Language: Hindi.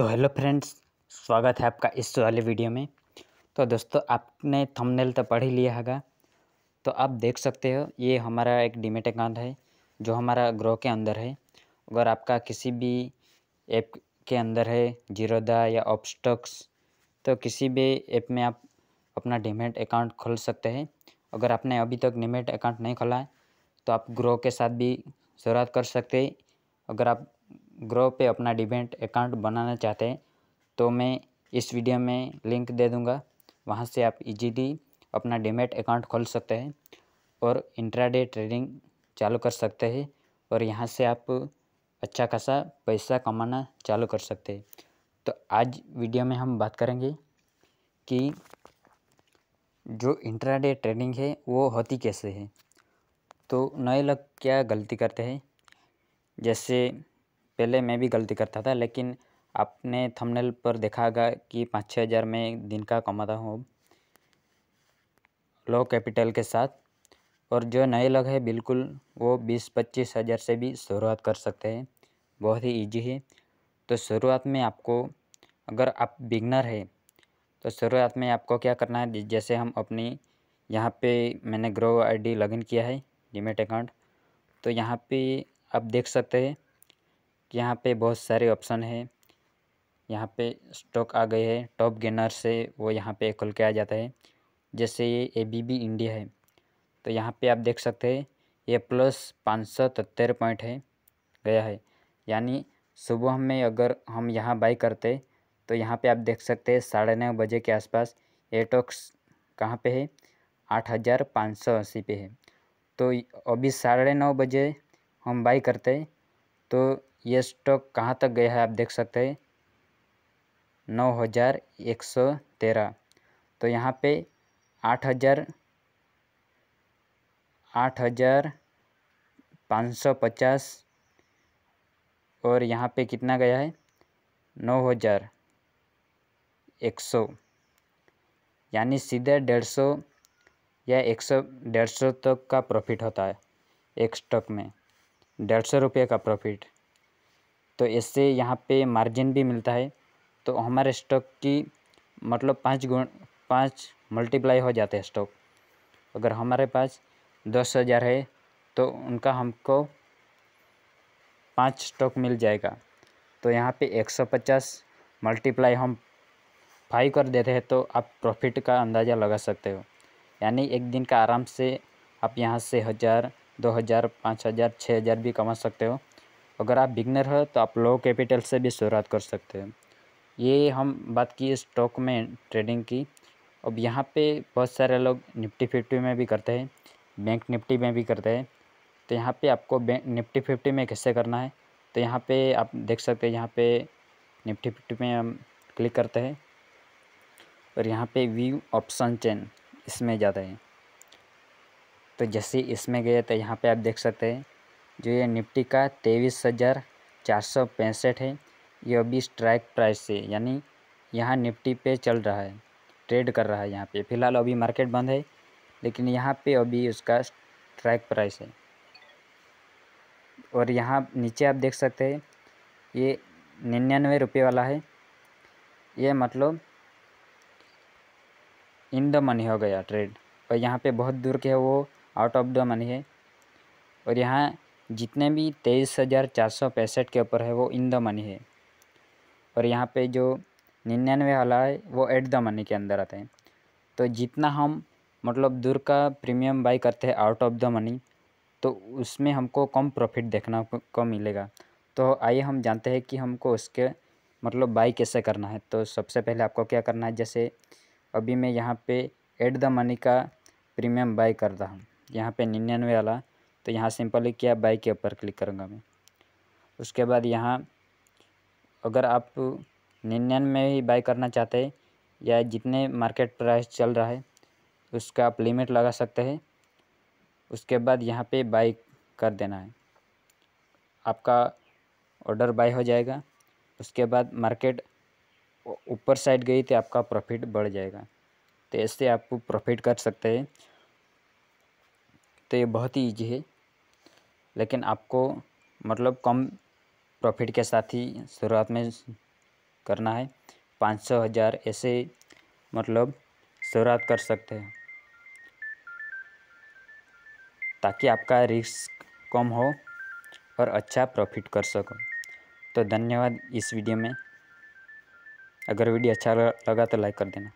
तो हेलो फ्रेंड्स, स्वागत है आपका इस वाले वीडियो में। तो दोस्तों, आपने थंबनेल तो पढ़ ही लिया होगा। तो आप देख सकते हो, ये हमारा एक डीमेट अकाउंट है, जो हमारा ग्रो के अंदर है। अगर आपका किसी भी ऐप के अंदर है जीरोदा या ऑपस्टॉक्स तो किसी भी ऐप में आप अपना डीमेट अकाउंट खोल सकते हैं। अगर आपने अभी तक डीमेट अकाउंट नहीं खोला है तो आप ग्रो के साथ भी शुरुआत कर सकते हैं। अगर आप ग्रो पे अपना डिमेट अकाउंट बनाना चाहते हैं तो मैं इस वीडियो में लिंक दे दूँगा। वहाँ से आप इजीली अपना डिमेट अकाउंट खोल सकते हैं और इंट्राडे ट्रेडिंग चालू कर सकते हैं और यहाँ से आप अच्छा खासा पैसा कमाना चालू कर सकते हैं। तो आज वीडियो में हम बात करेंगे कि जो इंट्राडे ट्रेडिंग है, वो होती कैसे है? तो नए लोग क्या गलती करते हैं? जैसे पहले मैं भी गलती करता था, लेकिन आपने थंबनेल पर देखा होगा कि पाँच छः हज़ार में दिन का कमाता हूँ लो कैपिटल के साथ। और जो नए लोग हैं, बिल्कुल वो बीस पच्चीस हज़ार से भी शुरुआत कर सकते हैं। बहुत ही इजी है। तो शुरुआत में आपको, अगर आप बिगनर है तो शुरुआत में आपको क्या करना है? जैसे हम अपनी, यहाँ पे मैंने ग्रो आईडी लॉगिन किया है डीमेट अकाउंट तो यहाँ पे आप देख सकते हैं यहाँ पे बहुत सारे ऑप्शन है। यहाँ पे स्टॉक आ गए हैं। टॉप गेनर से वो यहाँ पे खुल के आ जाता है। जैसे ये ए बी बी इंडिया है। तो यहाँ पे आप देख सकते हैं, ये प्लस पाँच सौ सत्तर पॉइंट है, गया है। यानी सुबह में अगर हम यहाँ बाई करते तो यहाँ पे आप देख सकते हैं, साढ़े नौ बजे के आसपास ए टॉक्स कहाँ पे है? आठ हज़ार पाँच सौ अस्सी पे है। तो अभी साढ़े नौ बजे हम बाई करते तो ये स्टॉक कहाँ तक गया है आप देख सकते हैं? नौ हज़ार एक सौ तेरह। तो यहाँ पे आठ हज़ार आठ हज़ार पाँच सौ पचास और यहाँ पे कितना गया है? नौ हज़ार एक सौ। यानी सीधे डेढ़ सौ या एक सौ, डेढ़ सौ तक का प्रॉफिट होता है एक स्टॉक में। डेढ़ सौ रुपये का प्रॉफिट। तो इससे यहाँ पे मार्जिन भी मिलता है। तो हमारे स्टॉक की मतलब पाँच गुण, पाँच मल्टीप्लाई हो जाते हैं स्टॉक अगर हमारे पास दस हज़ार है तो उनका हमको पाँच स्टॉक मिल जाएगा। तो यहाँ पे एक सौ पचास मल्टीप्लाई हम फाइव कर देते हैं तो आप प्रॉफिट का अंदाज़ा लगा सकते हो। यानी एक दिन का आराम से आप यहाँ से हज़ार, दो हज़ार, पाँच हज़ार छः हज़ार भी कमा सकते हो। अगर आप बिगनर हो तो आप लो कैपिटल से भी शुरुआत कर सकते हैं। ये हम बात की स्टॉक में ट्रेडिंग की। अब यहाँ पे बहुत सारे लोग निफ्टी फिफ्टी में भी करते हैं बैंक निफ्टी में भी करते हैं। तो यहाँ पे आपको बैंक निफ्टी फिफ्टी में कैसे करना है? तो यहाँ पे आप देख सकते हैं, यहाँ पे निफ्टी फिफ्टी में हम क्लिक करते हैं। और यहाँ पे व्यू ऑप्शन चेन इसमें जाते हैं। तो जैसे इसमें गए तो यहाँ पे आप देख सकते हैं जो ये निफ्टी का तेईस हज़ार चार सौ पैंसठ है, ये अभी स्ट्राइक प्राइस से, यानी यहाँ निफ्टी पे चल रहा है ट्रेड कर रहा है यहाँ पे। फ़िलहाल अभी मार्केट बंद है, लेकिन यहाँ पे अभी उसका स्ट्राइक प्राइस है। और यहाँ नीचे आप देख सकते हैं, ये निन्यानवे रुपये वाला है। ये मतलब इन द मनी हो गया ट्रेड और यहाँ पे बहुत दूर के है वो आउट ऑफ़ द मनी है। और यहाँ जितने भी तेईस हज़ार चार सौ पैंसठ के ऊपर है, वो इन द मनी है। और यहाँ पे जो निन्यानवे वाला है, वो एट द मनी के अंदर आते हैं। तो जितना हम मतलब दूर का प्रीमियम बाई करते हैं आउट ऑफ़ द मनी तो उसमें हमको कम प्रॉफिट देखना को मिलेगा। तो आइए हम जानते हैं कि हमको उसके मतलब बाई कैसे करना है। तो सबसे पहले आपको क्या करना है, जैसे अभी मैं यहाँ पे एट द मनी का प्रीमियम बाई कर रहा हूँ। यहाँ पे निन्यानवे वाला तो यहाँ सिंपली क्या बाई के ऊपर क्लिक करूँगा मैं। उसके बाद यहाँ अगर आप निन्यानवे में ही बाई करना चाहते हैं या जितने मार्केट प्राइस चल रहा है, उसका आप लिमिट लगा सकते हैं। उसके बाद यहाँ पे बाई कर देना है। आपका ऑर्डर बाई हो जाएगा। उसके बाद मार्केट ऊपर साइड गई तो आपका प्रॉफिट बढ़ जाएगा। तो ऐसे आप प्रॉफिट कर सकते हैं। तो ये बहुत ही ईजी है। लेकिन आपको मतलब कम प्रॉफिट के साथ ही शुरुआत में करना है। पाँच सौ हज़ार ऐसे मतलब शुरुआत कर सकते हैं, ताकि आपका रिस्क कम हो और अच्छा प्रॉफिट कर सको। तो धन्यवाद इस वीडियो में। अगर वीडियो अच्छा लगा तो लाइक कर देना।